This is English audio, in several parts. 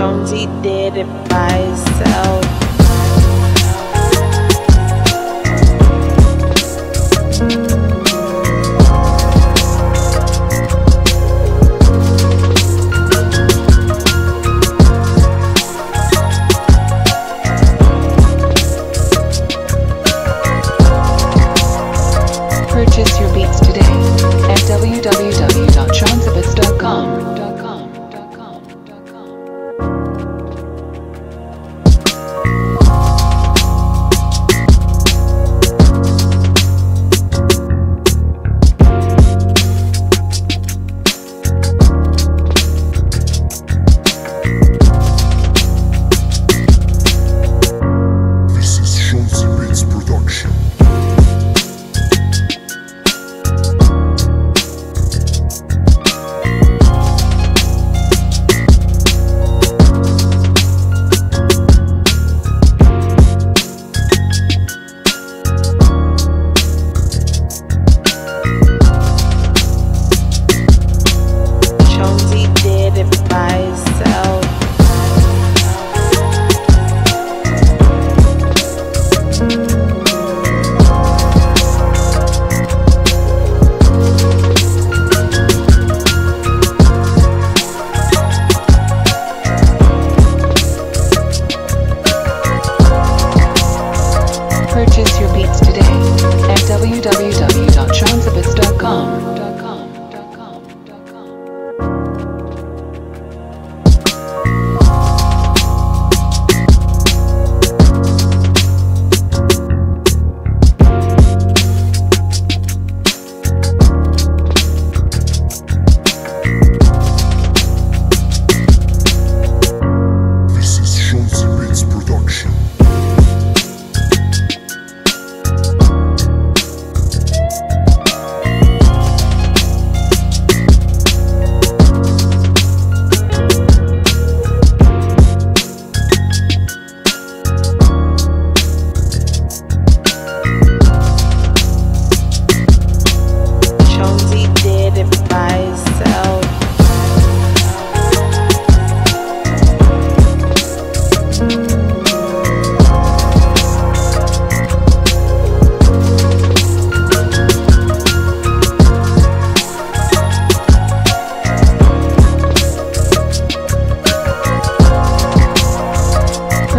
Jonesy did it by. Purchase your beats today at www.chonsabits.com.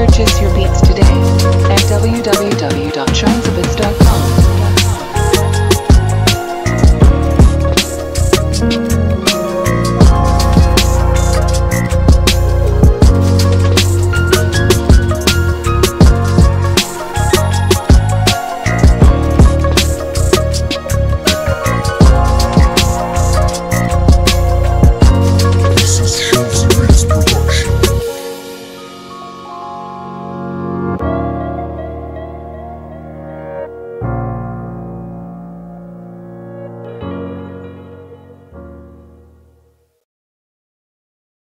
Purchase your beats today at www.charm.com.